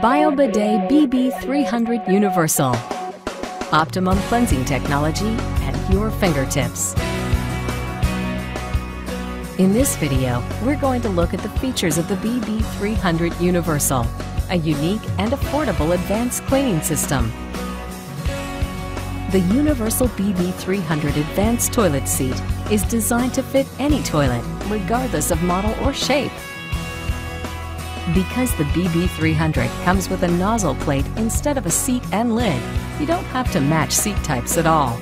BioBidet BB300 Universal. Optimum cleansing technology at your fingertips. In this video, we're going to look at the features of the BB300 Universal, a unique and affordable advanced cleaning system. The Universal BB300 Advanced Toilet Seat is designed to fit any toilet, regardless of model or shape. Because the BB300 comes with a nozzle plate instead of a seat and lid, you don't have to match seat types at all.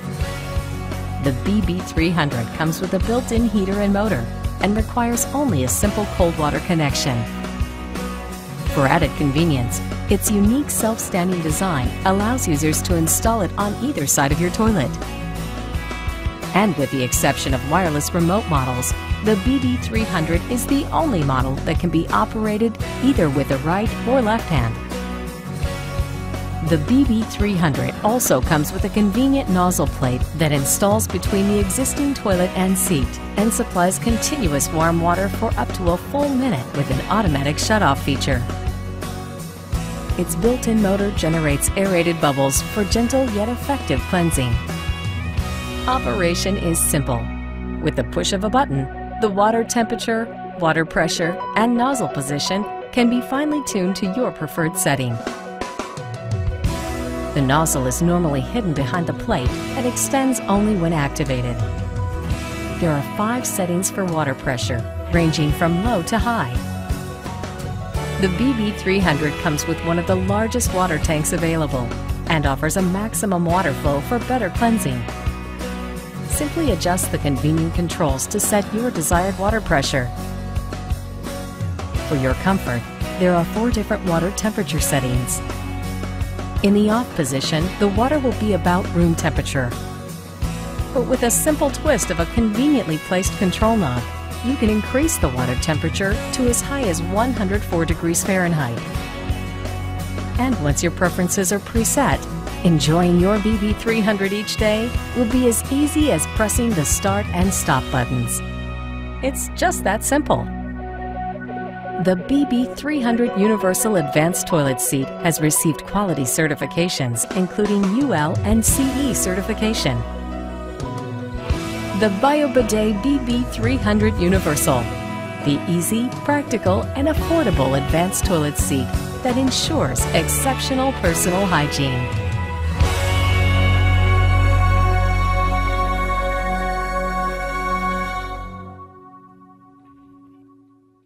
The BB300 comes with a built-in heater and motor and requires only a simple cold water connection. For added convenience, its unique self-standing design allows users to install it on either side of your toilet. And with the exception of wireless remote models, the BB300 is the only model that can be operated either with the right or left hand. The BB300 also comes with a convenient nozzle plate that installs between the existing toilet and seat and supplies continuous warm water for up to a full minute with an automatic shutoff feature. Its built-in motor generates aerated bubbles for gentle yet effective cleansing. Operation is simple. With the push of a button, the water temperature, water pressure, and nozzle position can be finely tuned to your preferred setting. The nozzle is normally hidden behind the plate and extends only when activated. There are five settings for water pressure, ranging from low to high. The BB300 comes with one of the largest water tanks available and offers a maximum water flow for better cleansing. Simply adjust the convenient controls to set your desired water pressure. For your comfort, there are four different water temperature settings. In the off position, the water will be about room temperature. But with a simple twist of a conveniently placed control knob, you can increase the water temperature to as high as 104 degrees Fahrenheit. And once your preferences are preset, enjoying your BB300 each day will be as easy as pressing the start and stop buttons. It's just that simple. The BB300 Universal Advanced Toilet Seat has received quality certifications, including UL and CE certification the BioBidet BB300 Universal. The easy, practical, and affordable advanced toilet seat that ensures exceptional personal hygiene.